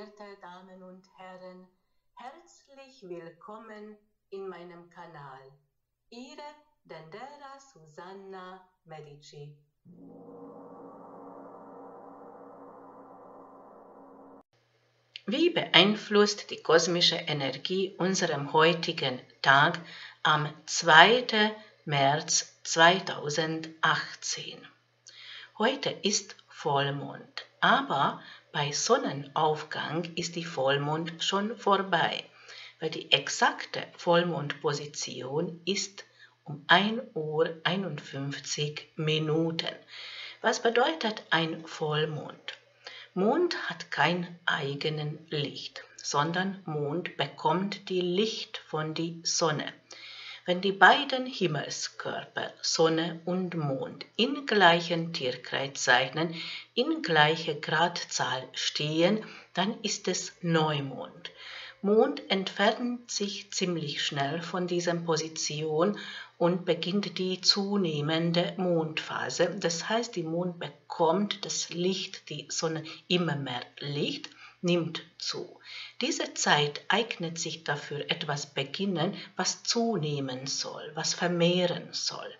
verehrte Damen und Herren, herzlich willkommen in meinem Kanal. Ihre Dendera Susanna Medici. Wie beeinflusst die kosmische Energie unserem heutigen Tag am 2. März 2018? Heute ist Vollmond, aber bei Sonnenaufgang ist die Vollmond schon vorbei, weil die exakte Vollmondposition ist um 1 Uhr 51 Minuten. Was bedeutet ein Vollmond? Mond hat kein eigenen Licht, sondern Mond bekommt die Licht von die Sonne. Wenn die beiden Himmelskörper, Sonne und Mond, in gleichen Tierkreiszeichen in gleicher Gradzahl stehen, dann ist es Neumond. Mond entfernt sich ziemlich schnell von dieser Position und beginnt die zunehmende Mondphase. Das heißt, die Mond bekommt das Licht, die Sonne immer mehr Licht nimmt zu. Diese Zeit eignet sich dafür, etwas beginnen, was zunehmen soll, was vermehren soll.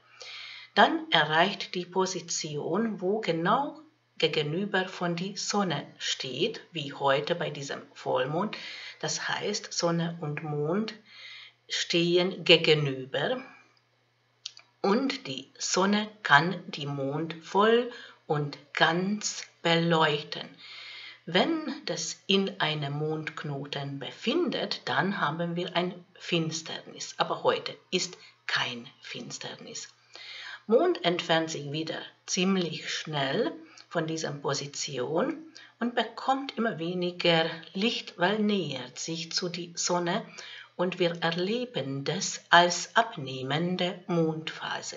Dann erreicht die Position, wo genau gegenüber von die Sonne steht, wie heute bei diesem Vollmond. Das heißt, Sonne und Mond stehen gegenüber und die Sonne kann die Mond voll und ganz beleuchten. Wenn das in einem Mondknoten befindet, dann haben wir ein Finsternis. Aber heute ist kein Finsternis. Mond entfernt sich wieder ziemlich schnell von dieser Position und bekommt immer weniger Licht, weil nähert sich zu die Sonne und wir erleben das als abnehmende Mondphase.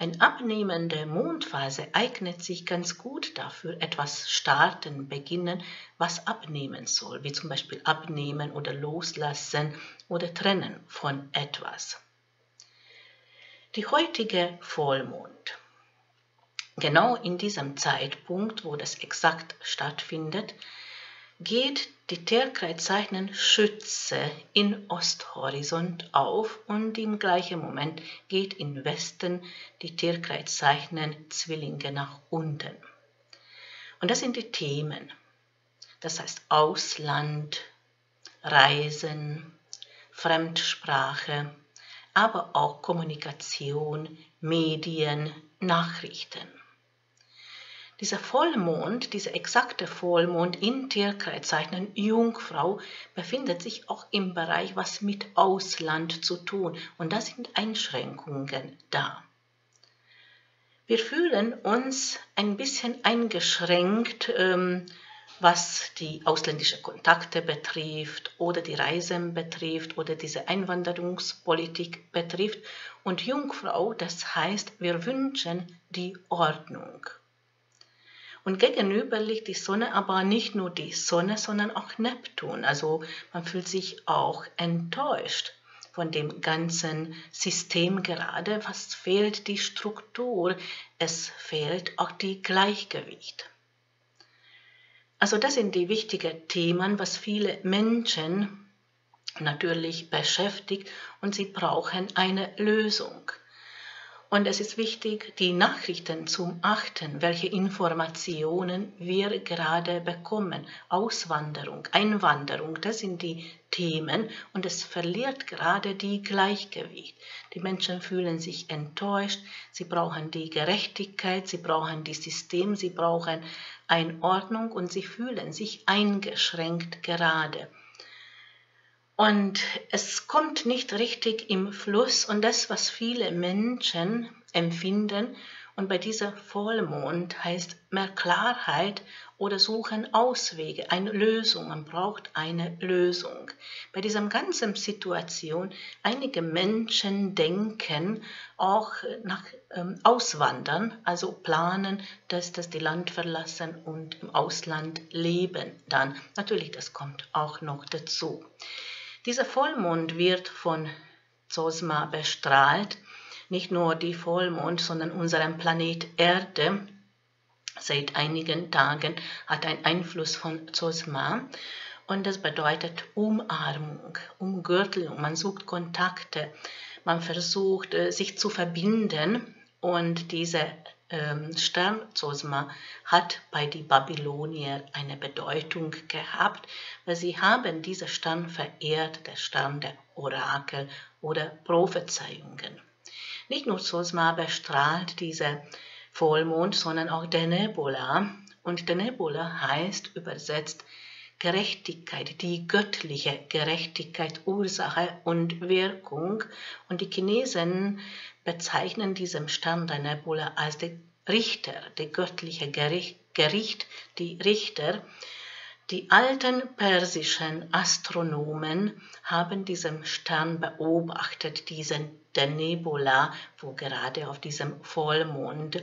Eine abnehmende Mondphase eignet sich ganz gut dafür, etwas starten, beginnen, was abnehmen soll, wie zum Beispiel abnehmen oder loslassen oder trennen von etwas. Die heutige Vollmond. Genau in diesem Zeitpunkt, wo das exakt stattfindet, geht die Tierkreiszeichen Schütze in Osthorizont auf und im gleichen Moment geht im Westen die Tierkreiszeichen Zwillinge nach unten. Und das sind die Themen. Das heißt Ausland, Reisen, Fremdsprache, aber auch Kommunikation, Medien, Nachrichten. Dieser Vollmond, dieser exakte Vollmond in Tierkreiszeichen Jungfrau befindet sich auch im Bereich, was mit Ausland zu tun. Und da sind Einschränkungen da. Wir fühlen uns ein bisschen eingeschränkt, ähm, was die ausländischen Kontakte betrifft oder die Reisen betrifft oder diese Einwanderungspolitik betrifft. Und Jungfrau, das heißt, wir wünschen die Ordnung. Und gegenüber liegt die Sonne aber nicht nur die Sonne, sondern auch Neptun. Also man fühlt sich auch enttäuscht von dem ganzen System gerade. Was fehlt die Struktur? Es fehlt auch die Gleichgewicht. Also das sind die wichtigen Themen, was viele Menschen natürlich beschäftigt und sie brauchen eine Lösung. Und es ist wichtig, die Nachrichten zu achten, welche Informationen wir gerade bekommen. Auswanderung, Einwanderung, das sind die Themen und es verliert gerade die Gleichgewicht. Die Menschen fühlen sich enttäuscht, sie brauchen die Gerechtigkeit, sie brauchen die System, sie brauchen Einordnung und sie fühlen sich eingeschränkt gerade und es kommt nicht richtig im Fluss und das, was viele Menschen empfinden, und bei dieser Vollmond heißt mehr Klarheit oder suchen Auswege, eine Lösung. Man braucht eine Lösung. Bei dieser ganzen Situation, einige Menschen denken auch nach ähm, Auswandern, also planen, dass das die Land verlassen und im Ausland leben. Dann natürlich, das kommt auch noch dazu. Dieser Vollmond wird von Zosma bestrahlt. Nicht nur die Vollmond, sondern unseren Planet Erde seit einigen Tagen hat einen Einfluss von Zosma und das bedeutet Umarmung, Umgürtelung. Man sucht Kontakte, man versucht äh, sich zu verbinden und diese ähm, Sternzosma hat bei den Babylonier eine Bedeutung gehabt, weil sie haben diesen Stern verehrt, der Stern der Orakel oder Prophezeiungen. Nicht nur Zosma bestrahlt diese Vollmond, sondern auch der Nebula. Und der Nebula heißt übersetzt Gerechtigkeit, die göttliche Gerechtigkeit, Ursache und Wirkung. Und die Chinesen bezeichnen diesen Stern der Nebula als den Richter, der göttliche Gericht, die Richter. Die alten persischen Astronomen haben diesen Stern beobachtet, diesen der Nebula, wo gerade auf diesem Vollmond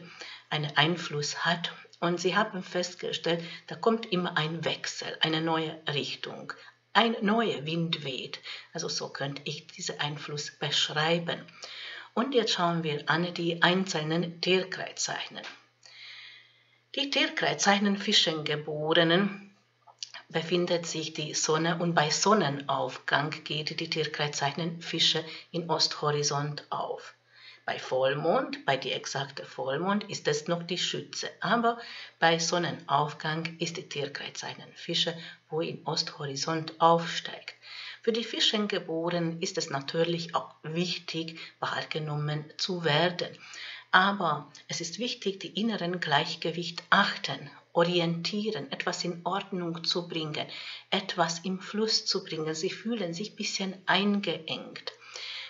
einen Einfluss hat. Und sie haben festgestellt, da kommt immer ein Wechsel, eine neue Richtung, ein neuer Wind weht. Also so könnte ich diesen Einfluss beschreiben. Und jetzt schauen wir an die einzelnen Tierkreiszeichen. Die Tierkreiszeichen Fischengeborenen befindet sich die Sonne und bei Sonnenaufgang geht die Tierkreiszeichen Fische in Osthorizont auf. Bei Vollmond, bei die exakte Vollmond, ist es noch die Schütze, aber bei Sonnenaufgang ist die Tierkreiszeichen Fische, wo in Osthorizont aufsteigt. Für die Fischengeborenen ist es natürlich auch wichtig, wahrgenommen zu werden. Aber es ist wichtig, die inneren Gleichgewicht achten orientieren, etwas in Ordnung zu bringen, etwas im Fluss zu bringen. Sie fühlen sich ein bisschen eingeengt.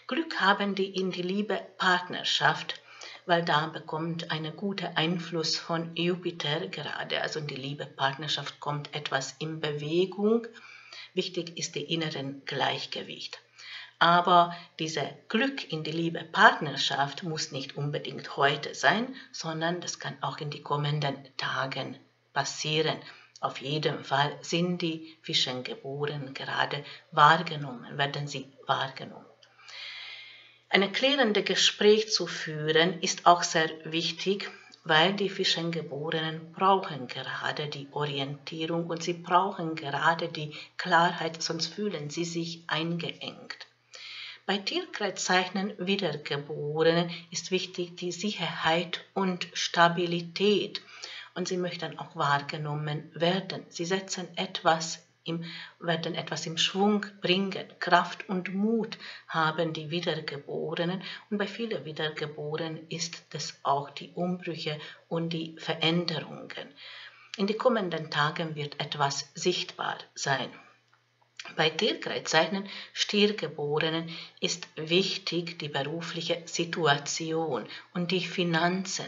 Glück haben die in die Liebe Partnerschaft, weil da bekommt einen guten Einfluss von Jupiter gerade, also in die Liebe Partnerschaft kommt etwas in Bewegung. Wichtig ist die inneren Gleichgewicht. Aber dieser Glück in die Liebe Partnerschaft muss nicht unbedingt heute sein, sondern das kann auch in die kommenden Tagen passieren. Auf jeden Fall sind die Fischengeborenen gerade wahrgenommen, werden sie wahrgenommen. Ein klärende Gespräch zu führen ist auch sehr wichtig, weil die Fischengeborenen brauchen gerade die Orientierung und sie brauchen gerade die Klarheit, sonst fühlen sie sich eingeengt. Bei Tierkreiszeichen Wiedergeborenen ist wichtig die Sicherheit und Stabilität und sie möchten auch wahrgenommen werden. Sie setzen etwas im, werden etwas im Schwung bringen. Kraft und Mut haben die Wiedergeborenen und bei vielen Wiedergeborenen ist es auch die Umbrüche und die Veränderungen. In den kommenden Tagen wird etwas sichtbar sein. Bei Tierkreiszeichen Stiergeborenen ist wichtig die berufliche Situation und die Finanzen.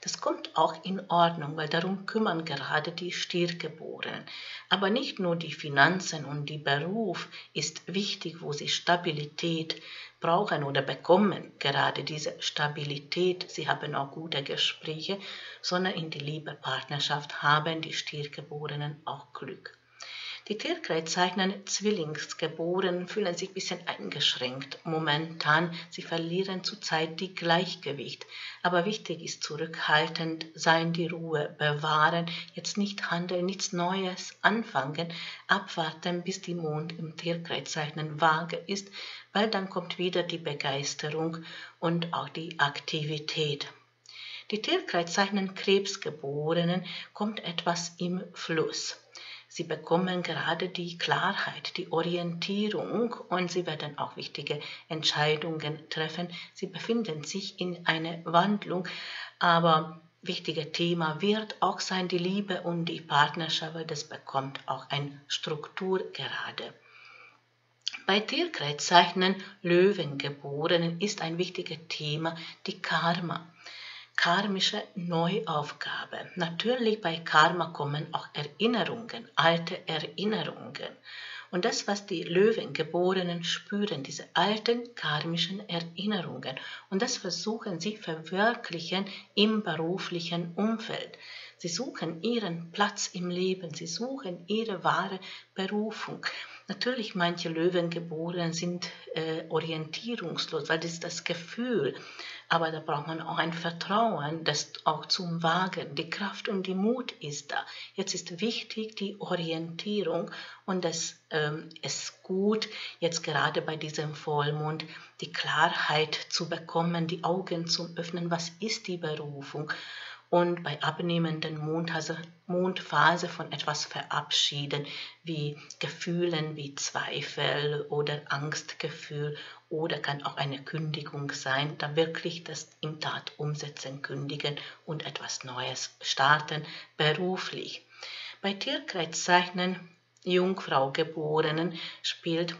Das kommt auch in Ordnung, weil darum kümmern gerade die Stiergeborenen. Aber nicht nur die Finanzen und die Beruf ist wichtig, wo sie Stabilität brauchen oder bekommen, gerade diese Stabilität, sie haben auch gute Gespräche, sondern in die Liebe Partnerschaft haben die Stiergeborenen auch Glück. Die Tierkreiszeichen Zwillingsgeborenen fühlen sich ein bisschen eingeschränkt momentan. Sie verlieren zurzeit die Gleichgewicht. Aber wichtig ist zurückhaltend sein, die Ruhe bewahren, jetzt nicht handeln, nichts Neues anfangen, abwarten, bis die Mond im Tierkreiszeichen vage ist, weil dann kommt wieder die Begeisterung und auch die Aktivität. Die Tierkreiszeichen Krebsgeborenen kommt etwas im Fluss. Sie bekommen gerade die Klarheit, die Orientierung und sie werden auch wichtige Entscheidungen treffen. Sie befinden sich in einer Wandlung, aber wichtiges Thema wird auch sein die Liebe und die Partnerschaft, weil das bekommt auch eine Struktur gerade. Bei Tierkreiszeichen Löwengeborenen ist ein wichtiges Thema die Karma karmische Neuaufgabe. Natürlich bei Karma kommen auch Erinnerungen, alte Erinnerungen. Und das, was die Löwengeborenen spüren, diese alten karmischen Erinnerungen. Und das versuchen sie verwirklichen im beruflichen Umfeld. Sie suchen ihren Platz im Leben, sie suchen ihre wahre Berufung. Natürlich, manche Löwengeborenen sind äh, orientierungslos, weil das ist das Gefühl, Aber da braucht man auch ein Vertrauen, das auch zum Wagen, die Kraft und die Mut ist da. Jetzt ist wichtig die Orientierung und es ähm, ist gut, jetzt gerade bei diesem Vollmond die Klarheit zu bekommen, die Augen zu öffnen, was ist die Berufung und bei abnehmenden Mondphase, Mondphase von etwas verabschieden, wie Gefühlen wie Zweifel oder Angstgefühl oder kann auch eine Kündigung sein, da wirklich das in Tat umsetzen, kündigen und etwas Neues starten, beruflich. Bei Tierkreiszeichen Jungfrau Geborenen spielt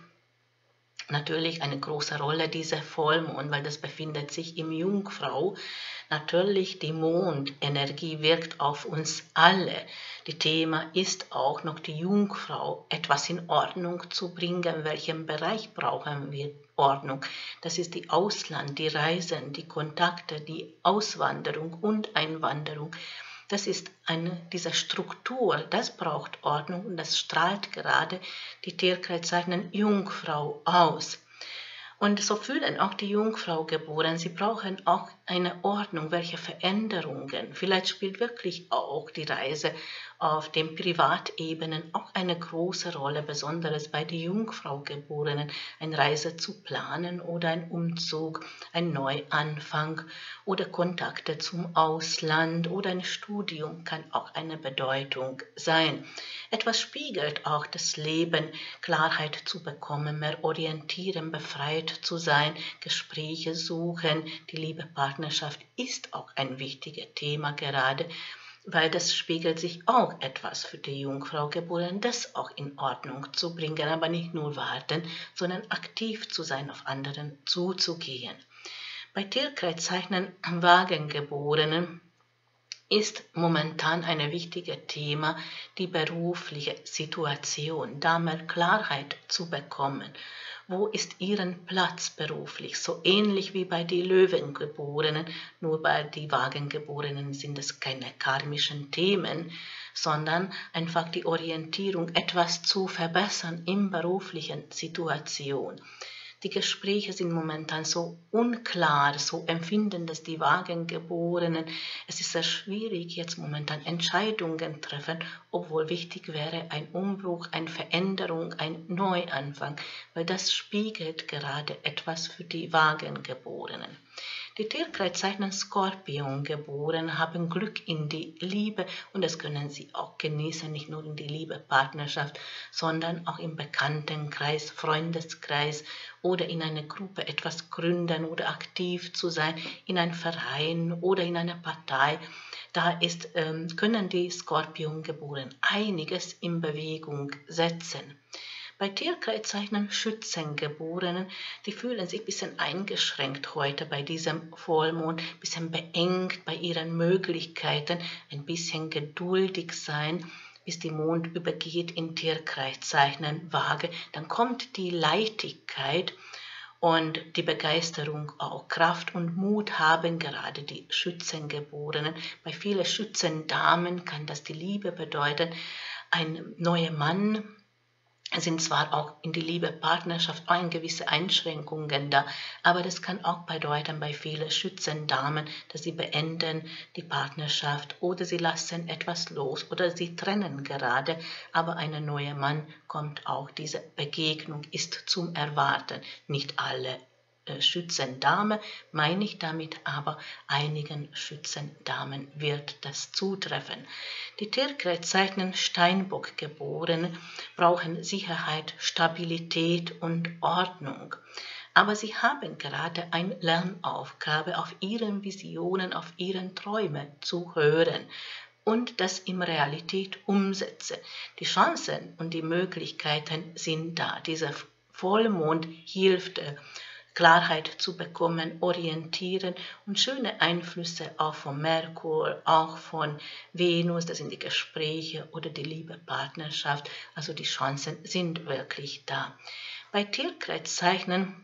natürlich eine große Rolle dieser Vollmond, weil das befindet sich im Jungfrau. Natürlich die Mondenergie wirkt auf uns alle. Die Thema ist auch noch die Jungfrau, etwas in Ordnung zu bringen. In welchem Bereich brauchen wir Ordnung? Das ist die Ausland, die Reisen, die Kontakte, die Auswanderung und Einwanderung. Das ist eine, diese Struktur, das braucht Ordnung und das strahlt gerade die Tierkreiszeichen Jungfrau aus. Und so fühlen auch die Jungfrau geboren. Sie brauchen auch eine Ordnung, welche Veränderungen. Vielleicht spielt wirklich auch die Reise auf den Privatebenen auch eine große Rolle, besonders bei den Jungfraugeborenen, eine Reise zu planen oder ein Umzug, ein Neuanfang oder Kontakte zum Ausland oder ein Studium kann auch eine Bedeutung sein. Etwas spiegelt auch das Leben, Klarheit zu bekommen, mehr orientieren, befreit zu sein, Gespräche suchen, die Liebe Partnerschaft ist auch ein wichtiges Thema gerade weil das spiegelt sich auch etwas für die Jungfrau geboren, das auch in Ordnung zu bringen, aber nicht nur warten, sondern aktiv zu sein, auf anderen zuzugehen. Bei Tierkreiszeichen Wagengeborenen ist momentan ein wichtiges Thema die berufliche Situation, da mehr Klarheit zu bekommen wo ist ihren Platz beruflich? So ähnlich wie bei den Löwengeborenen, nur bei den Wagengeborenen sind es keine karmischen Themen, sondern einfach die Orientierung, etwas zu verbessern in beruflichen Situation. Die Gespräche sind momentan so unklar, so empfinden das die Wagengeborenen. Es ist sehr schwierig, jetzt momentan Entscheidungen treffen, obwohl wichtig wäre ein Umbruch, eine Veränderung, ein Neuanfang, weil das spiegelt gerade etwas für die Wagengeborenen. Die Tierkreiszeichen Skorpion geboren haben Glück in die Liebe und das können sie auch genießen, nicht nur in die Liebe, Partnerschaft, sondern auch im Bekanntenkreis, Freundeskreis oder in einer Gruppe etwas gründen oder aktiv zu sein, in einem Verein oder in einer Partei. Da ist, ähm, können die Skorpion geboren einiges in Bewegung setzen. Bei Tierkreiszeichen Schützengeborenen, die fühlen sich ein bisschen eingeschränkt heute bei diesem Vollmond, ein bisschen beengt bei ihren Möglichkeiten, ein bisschen geduldig sein, bis die Mond übergeht in Tierkreiszeichen Waage. Dann kommt die Leichtigkeit und die Begeisterung auch Kraft und Mut haben gerade die Schützengeborenen. Bei vielen Schützendamen kann das die Liebe bedeuten. Ein neuer Mann sind zwar auch in die Liebe, Partnerschaft ein gewisse Einschränkungen da, aber das kann auch bedeuten bei vielen Schützendamen, dass sie beenden die Partnerschaft oder sie lassen etwas los oder sie trennen gerade, aber ein neuer Mann kommt auch. Diese Begegnung ist zum Erwarten. Nicht alle äh, Schützendame meine ich damit aber einigen Schützendamen wird das zutreffen. Die Tierkreiszeichen Steinbock geboren brauchen Sicherheit, Stabilität und Ordnung. Aber sie haben gerade eine Lernaufgabe, auf ihren Visionen, auf ihren Träumen zu hören und das in Realität umsetzen. Die Chancen und die Möglichkeiten sind da. Dieser Vollmond hilft äh, Klarheit zu bekommen, orientieren und schöne Einflüsse auch von Merkur, auch von Venus, das sind die Gespräche oder die Liebe, Partnerschaft. Also die Chancen sind wirklich da. Bei Tierkreiszeichen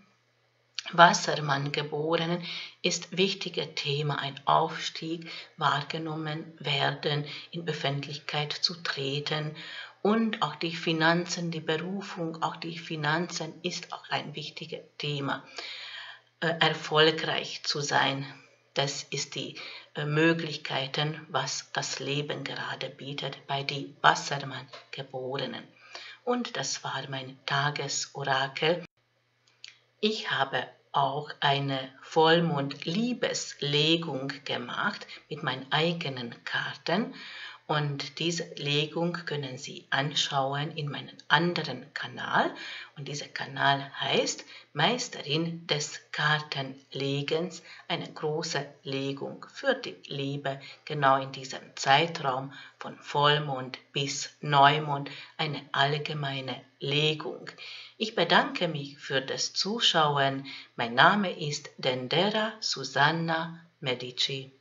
Wassermann geborenen ist wichtiges Thema ein Aufstieg, wahrgenommen werden, in Öffentlichkeit zu treten und auch die Finanzen, die Berufung, auch die Finanzen ist auch ein wichtiges Thema. äh, erfolgreich zu sein. Das ist die äh, Möglichkeiten, was das Leben gerade bietet bei die Wassermann Geborenen. Und das war mein Tagesorakel. Ich habe auch eine Vollmond-Liebeslegung gemacht mit meinen eigenen Karten und diese Legung können Sie anschauen in meinem anderen Kanal. Und dieser Kanal heißt Meisterin des Kartenlegens, eine große Legung für die Liebe, genau in diesem Zeitraum von Vollmond bis Neumond, eine allgemeine Legung. Ich bedanke mich für das Zuschauen. Mein Name ist Dendera Susanna Medici.